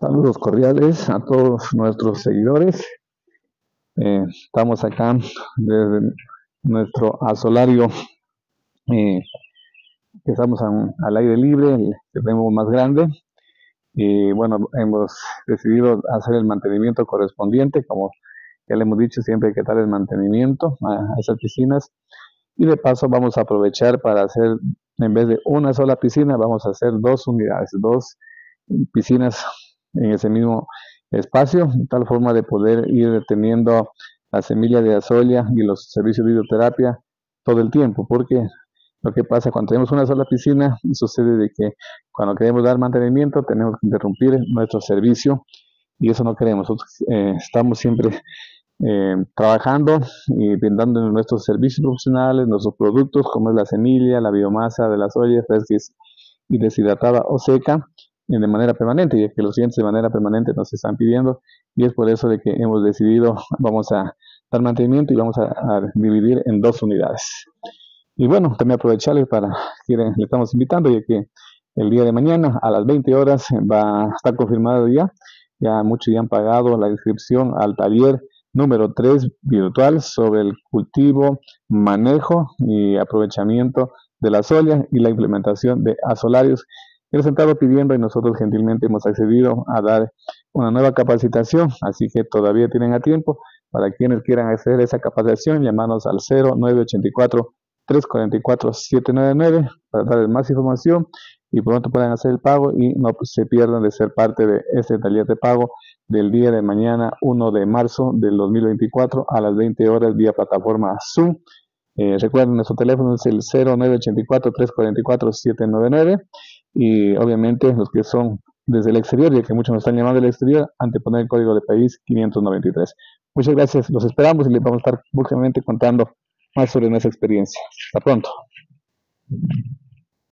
Saludos cordiales a todos nuestros seguidores. Eh, estamos acá desde nuestro asolario eh, estamos al aire libre, el que tenemos más grande. Y bueno, hemos decidido hacer el mantenimiento correspondiente, como ya le hemos dicho, siempre hay que dar el mantenimiento a esas piscinas. Y de paso vamos a aprovechar para hacer, en vez de una sola piscina, vamos a hacer dos unidades, dos piscinas en ese mismo espacio, de tal forma de poder ir teniendo la semilla de azolia y los servicios de hidroterapia todo el tiempo, porque lo que pasa cuando tenemos una sola piscina, sucede de que cuando queremos dar mantenimiento tenemos que interrumpir nuestro servicio y eso no queremos. Eh, estamos siempre eh, trabajando y brindando nuestros servicios profesionales, nuestros productos como es la semilla, la biomasa de la soya fresca y deshidratada o seca de manera permanente, ya que los clientes de manera permanente nos están pidiendo y es por eso de que hemos decidido, vamos a dar mantenimiento y vamos a, dividir en dos unidades. Y bueno, también aprovecharles para que le estamos invitando, ya que el día de mañana a las 20 horas va a estar confirmado ya, ya muchos ya han pagado la inscripción al taller número 3 virtual sobre el cultivo, manejo y aprovechamiento de la soya y la implementación de asolarios el sentado pidiendo y nosotros gentilmente hemos accedido a dar una nueva capacitación, así que todavía tienen a tiempo para quienes quieran acceder a esa capacitación, llamarnos al 0984 344 799 para darles más información y pronto puedan hacer el pago y no se pierdan de ser parte de este taller de pago del día de mañana 1 de marzo del 2024 a las 20 horas vía plataforma Zoom. Eh, recuerden, nuestro teléfono es el 0984 344 799 y obviamente los que son desde el exterior, ya que muchos nos están llamando del exterior, anteponer el código de país 593. Muchas gracias, los esperamos y les vamos a estar próximamente contando más sobre nuestra experiencia. Hasta pronto.